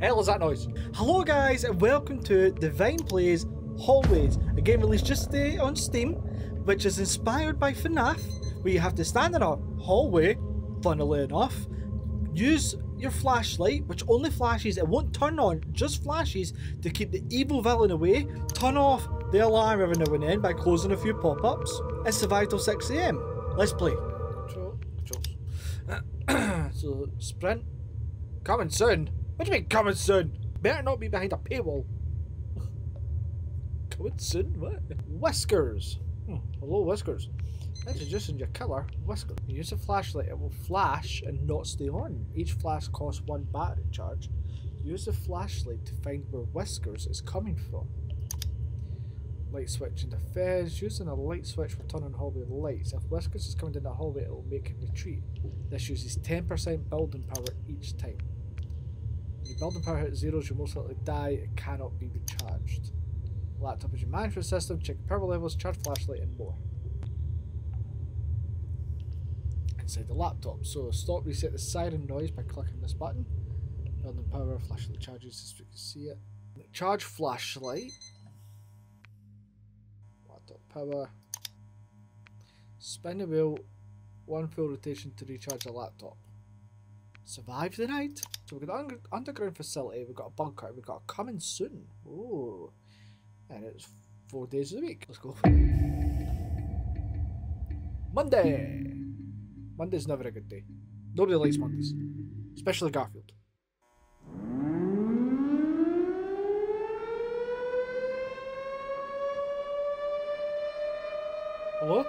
hell is that noise? Hello guys and welcome to Devine Plays Hallways, a game released just today on Steam, which is inspired by FNAF, where you have to stand in a hallway, funnily enough, use your flashlight, which only flashes, it won't turn on, just flashes to keep the evil villain away, turn off the alarm every now and then by closing a few pop-ups, and survive till 6am. Let's play. Control, controls. so, sprint. Coming soon? What do you mean coming soon? Better not be behind a paywall. coming soon? What? Whiskers. Hmm. Hello, Whiskers. Introducing your killer, Whisker. Use a flashlight, it will flash and not stay on. Each flash costs one battery charge. Use the flashlight to find where Whiskers is coming from. Light switch into Fez. Using a light switch will turn on hallway lights. If Whiskers is coming down the hallway, it will make him retreat. This uses 10% building power each time. Your building power hits zeros, you'll most likely die. It cannot be recharged. Laptop is your management system. Check power levels, charge flashlight, and more. Inside the laptop. So stop reset the siren noise by clicking this button. Building power, flashlight charges as you can see it. Charge flashlight. Laptop power. Spin the wheel, one full rotation to recharge the laptop. Survive the night. So we've got an underground facility, we've got a bunker, we've got a coming soon. Ooh. And it's four days of the week. Let's go. Monday. Monday's never a good day. Nobody likes Mondays. Especially Garfield. Hello?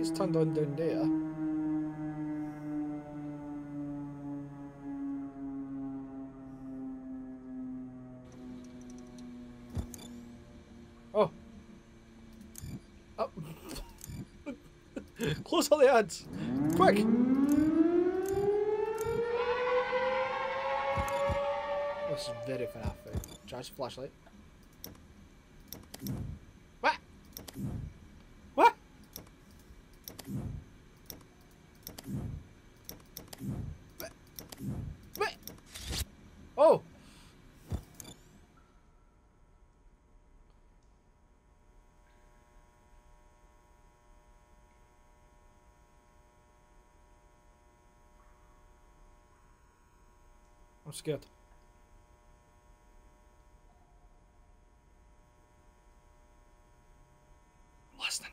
Lights turned on down there. Oh. Oh. Close all the ads. Quick. This is very FNAF. Charge the flashlight. What? What? What? What? Oh! I'm scared. I'm listening.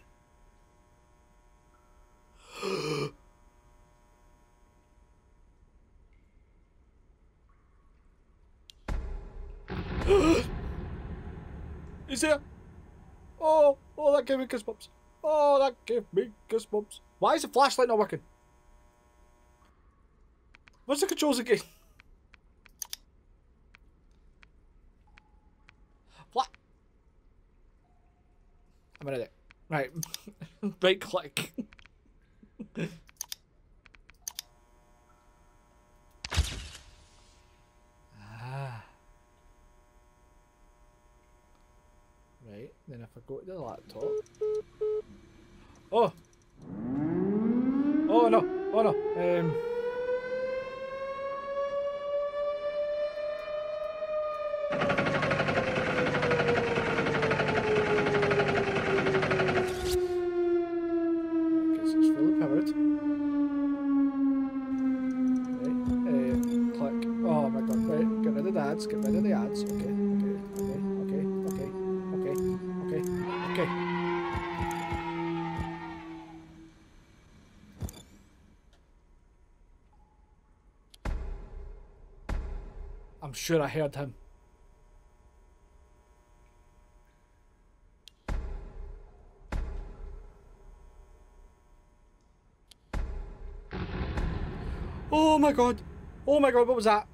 Is there? Oh, oh, that gave me goosebumps. Oh, that gave me goosebumps. Why is the flashlight not working? What's the controls again? What? I'm do it. Right. right click. ah. Right, then if I go to the laptop. Oh! Oh no! Oh no! Um. Sure I heard him. Oh my god. Oh my god, what was that?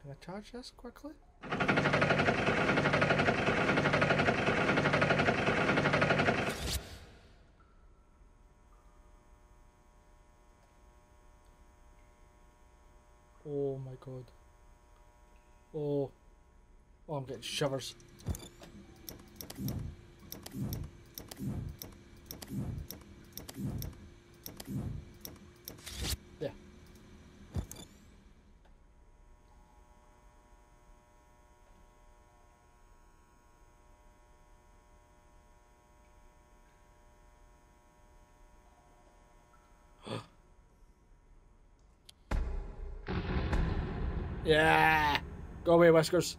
Can I charge this quickly? Oh my god. Oh. Oh, I'm getting shivers. Yeah. Yeah. Go away, Whiskers.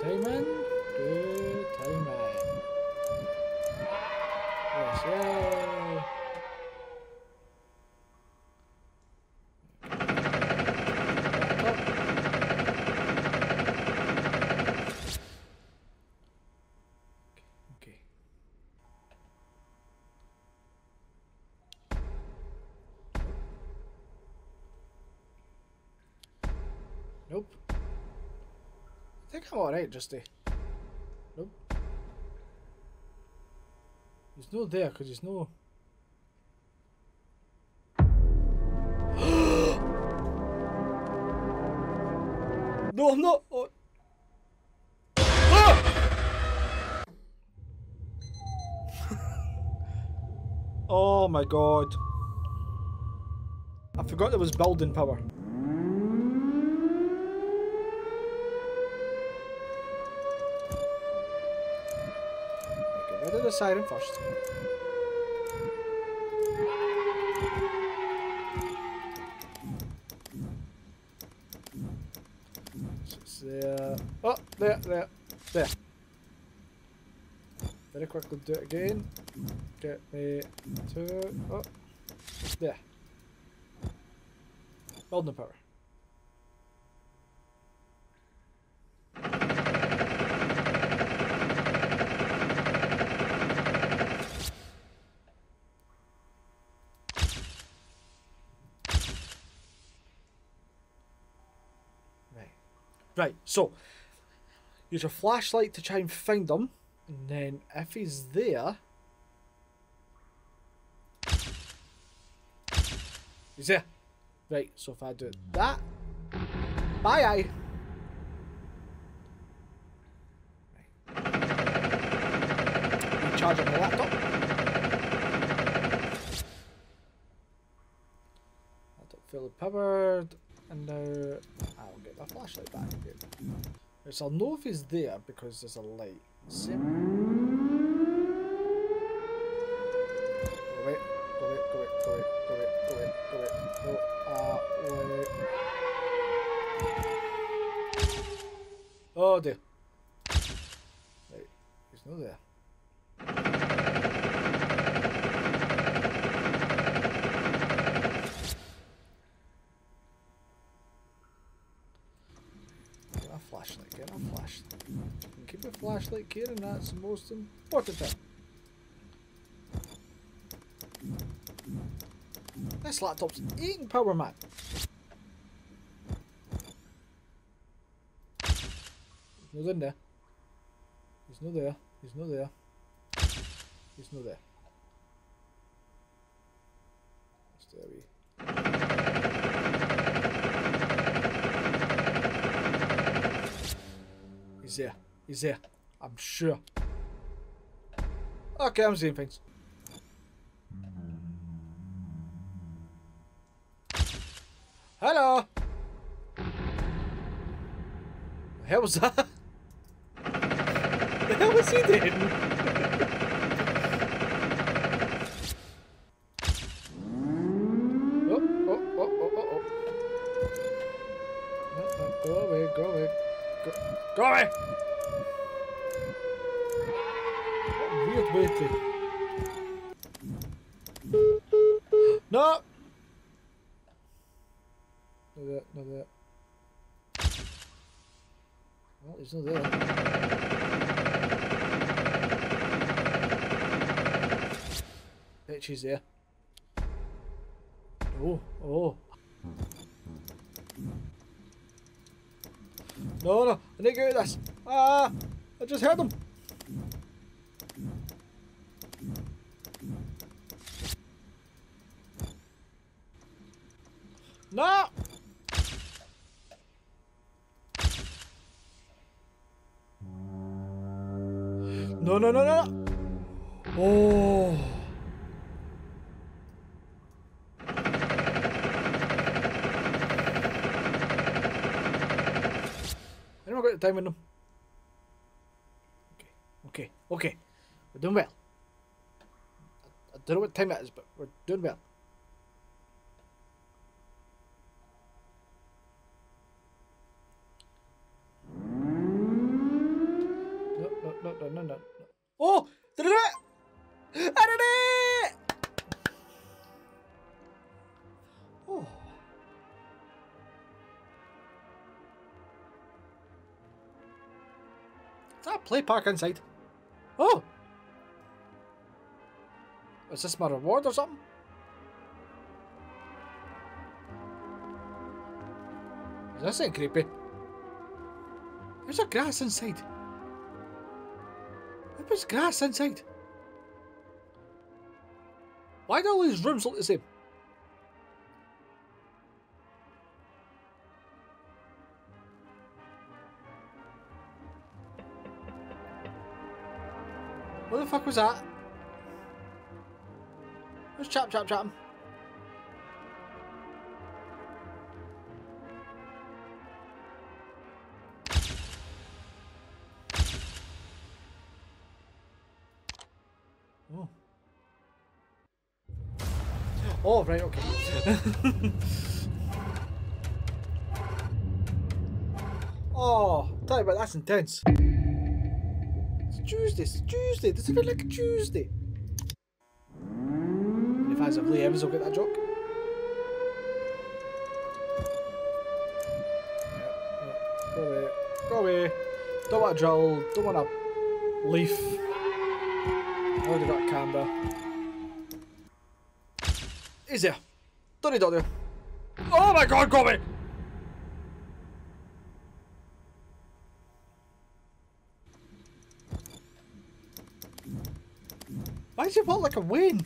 Timing. Yes, yay. Okay. Nope. I think I'm alright, Justy. Nope. He's no there because he's no. no, I'm not. Oh. Oh my god. I forgot there was building power. The siren first. There. Uh, oh, there, there, there. Very quickly do it again. Get me to. Oh, there. Building the power. Right. Right, so use your flashlight to try and find him, and then if he's there. He's there. Right, so if I do that. Bye eye. Recharging my laptop. Laptop fully powered. And uh, ah, now I'll get my flashlight back again. Right, so I'll know if he's there because there's a light. Sim. Oh dear. Right, he's not there. Get a flashlight, get a flashlight. You can keep a flashlight, Kieran, that's the most important thing. This laptop's eating power, man. Not in there. He's not there. He's not there. He's not there. Stay away. He's there. Eh? He's there. I'm sure. Okay, I'm seeing things. Hello. The hell was that? the hell was he doing? oh, oh, oh, go away, go away. Go, go away! What weird way to... No! No that, no that. He's not there. Bitch, he's there. Oh, oh. No, no, I need to get out of this. Ah, I just heard them. Time in them? Okay, okay, okay. We're doing well. I don't know what time it is, but we're doing well. No, no, no, no, no, no. Oh! Did it? I did it! Play park inside? Oh! Is this my reward or something? Is this ain't creepy? There's a grass inside. There's grass inside. Why do all these rooms look the same? What the fuck was that? Where's Chap Chap Chap? Oh. Oh, right, okay. oh, tell you about that's intense. It's Tuesday, it's Tuesday. Does it feel like a Tuesday? Any fans of Lee Evans will get that joke. Go away. Go away. Don't want a drill. Don't want a leaf. Already got a camera. Easier. Donny Donny. Oh my god, go away! Does he walk like a Wayne?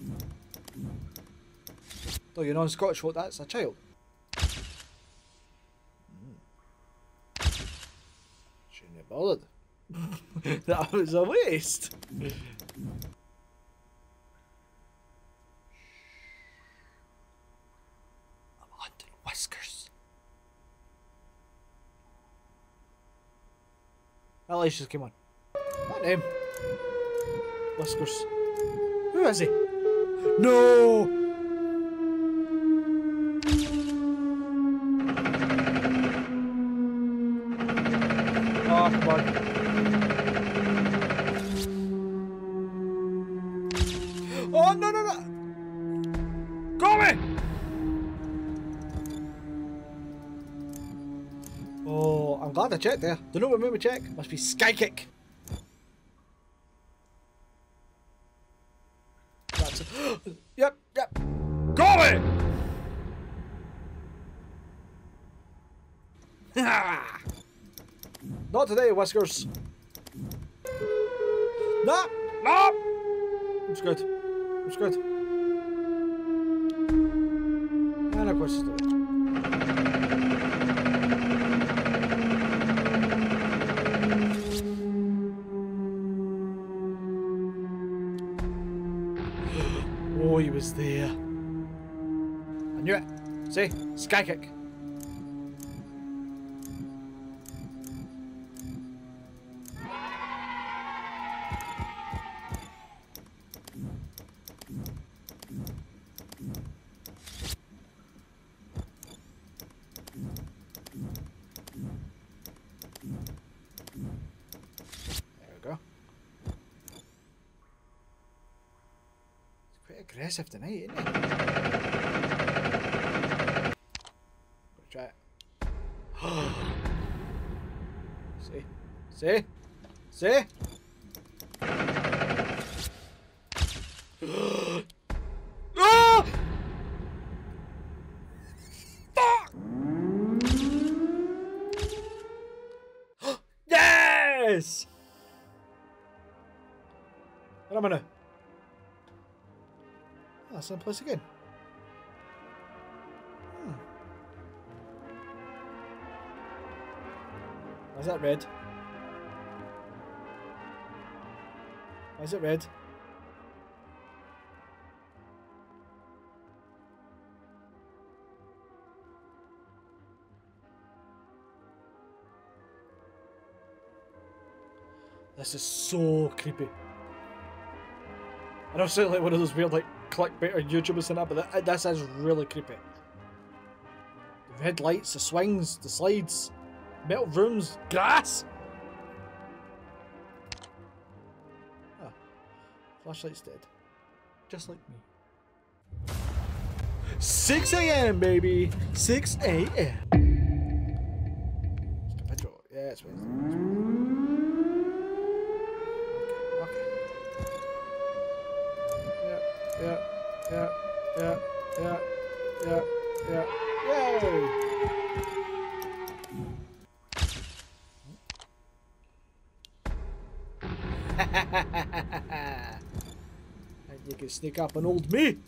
Though you know in Scottish what that's a child. Hmm. Shouldn't have bothered. that was a waste. I'm hunting whiskers. That just came on. What name? Whiskers. Who is he? No! Oh, come on. Oh, no, no, no! Go away! Oh, I'm glad I checked there. Don't know what made me check. Must be Sky Kick. Today, Whiskers. No, no. It's good. It's good. And of course it's. Oh, he was there. I knew it. See? Sky kick. Aggressive tonight, isn't it? Try it. See? See? See? Oh, same place again. Hmm. Is that red? Why is it red? This is so creepy. I know it's like one of those weird like clickbait or YouTubers and that, but th- this is really creepy. The red lights, the swings, the slides, metal rooms, grass. Ah, flashlight's dead, just like me. 6 a.m. baby, 6 a.m. Yeah, it's Wednesday. Okay. Yeah, yeah, yeah, yeah, yeah. Yay! and you can sneak up on old me.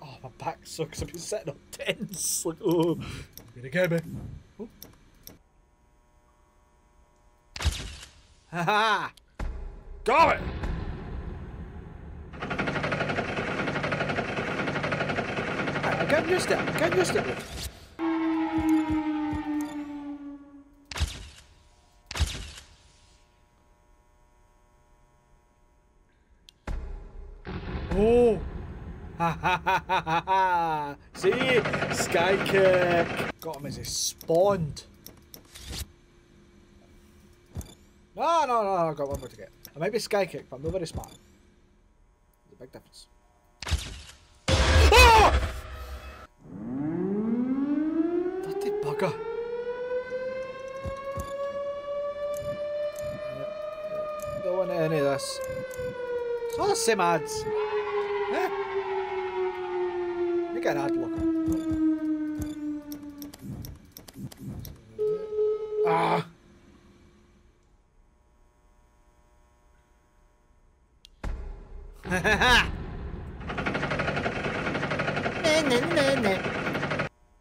Oh, my back sucks. I've been sitting on tense. Like, oh, gonna get me. Oh. Ha ha! Got it! I got used to. I used to. Oh! Ha! See? Sky kick! Got him as he spawned. No, no, no, I've got one more to get. I might be sky kick, but I'm not very smart. There's a big difference. Dirty bugger. Don't want any of this. It's all the same ads. Eh? You got an ad look. Ah!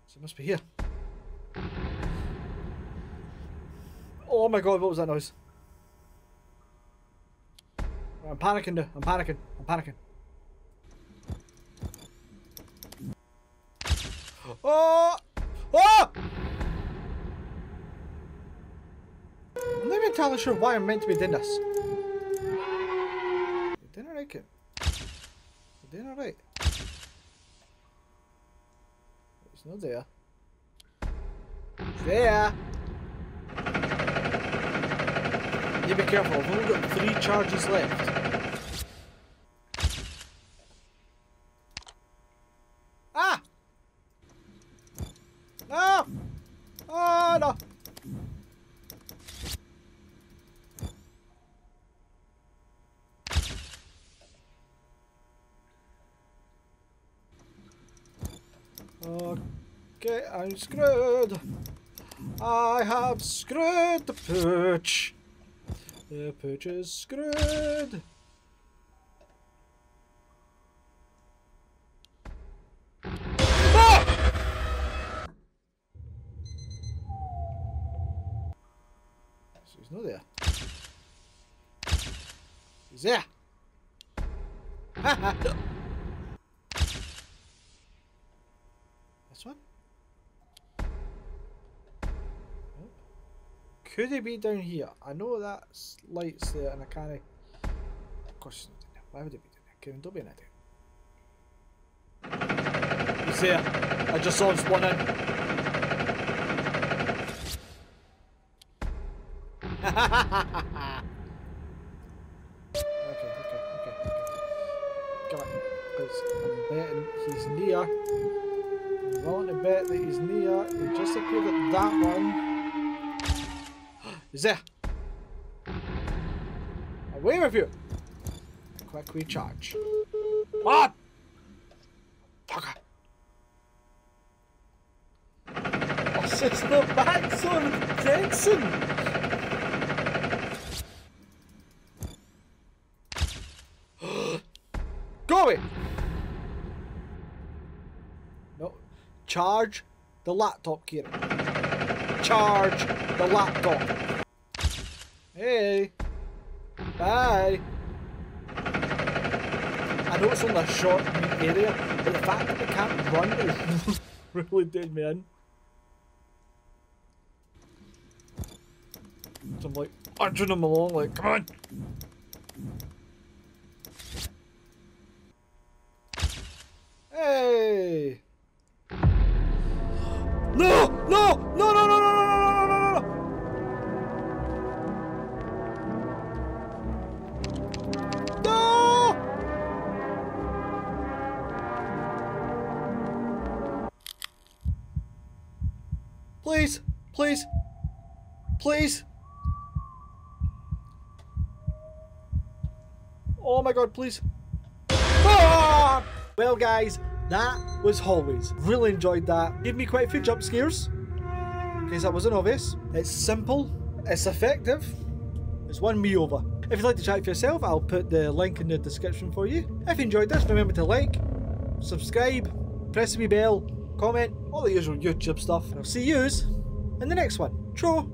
So it must be here. Oh my god, what was that noise? I'm panicking. I'm panicking. I'm panicking. Oh! Oh! I'm not even entirely sure why I'm meant to be doing this. You doing alright, kid? You doing alright? He's not there. He's there! You be careful, I've only got three charges left. Ah! No! Oh no! Okay, I'm screwed. I have screwed the pooch. The pooch is screwed. Ah! He's not there. He's there. this Could he be down here? I know that's lights there and I can't. Of course. Why would he be down there? Kevin, don't be an idiot. He's there. I just saw him spawn in. Okay, okay, okay, okay. Come on. Because I'm betting he's near. I'm willing to bet that he's near. He just appeared at that one. He's there. Away with you! Quick recharge. What? Fucker. Oh, see, It's not Maxim Jensen. Go away. No. Charge the laptop, Kieran. Charge the laptop. Hey. Bye. I know it's on a short area, but the fact that they can't run is really dead me in. So I'm like urging them along, like, come on! Hey! No! No! No! No! Please! Please! Please! Oh my god, please. Ah! Well, guys, that was Hallways. Really enjoyed that. Gave me quite a few jump scares. In case that wasn't obvious. It's simple, it's effective, it's won me over. If you'd like to try it for yourself, I'll put the link in the description for you. If you enjoyed this, remember to like, subscribe, press the bell, comment, all the usual YouTube stuff. And I'll see yous in the next one. Tro!